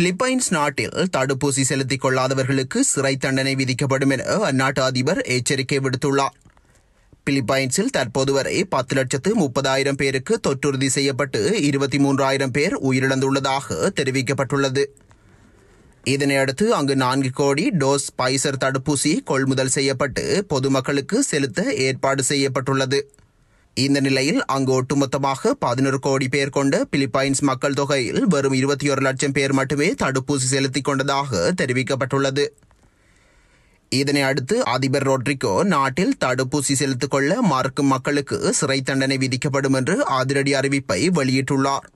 Philippines நாட்டில் தடுப்பூசி செலுத்திக் கொள்ளாதவர்களுக்கு சிறை தண்டனை விதிக்கப்படும் என அந்நாட்டு அதிபர் எச்சரிக்கை விடுத்துள்ளார். பிலிப்பைன்ஸில் தற்போது வரை பத்து லட்சத்து முப்பதாயிரம் பேருக்கு தொற்றுறுதி செய்யப்பட்டு இருபத்தி மூன்றாயிரம் பேர் உயிரிழந்துள்ளதாக தெரிவிக்கப்பட்டுள்ளது. இதனையடுத்து அங்கு நான்கு கோடி டோஸ் பைசர் தடுப்பூசி கொள்முதல் செய்யப்பட்டு பொதுமக்களுக்கு செலுத்த ஏற்பாடு செய்யப்பட்டுள்ளது. இந்த நிலையில் அங்கு ஒட்டுமொத்தமாக பதினொரு கோடி பேர் கொண்ட பிலிப்பைன்ஸ் மக்கள் தொகையில் வெறும் இருபத்தி ஒரு லட்சம் பேர் மட்டுமே தடுப்பூசி செலுத்திக் கொண்டதாக தெரிவிக்கப்பட்டுள்ளது. இதனை அடுத்து அதிபர் ரோட்ரிகோ நாட்டில் தடுப்பூசி செலுத்திக் கொள்ள மறுக்கும் மக்களுக்கு சிறை தண்டனை விதிக்கப்படும் என்று அதிரடி அறிவிப்பை வெளியிட்டுள்ளார்.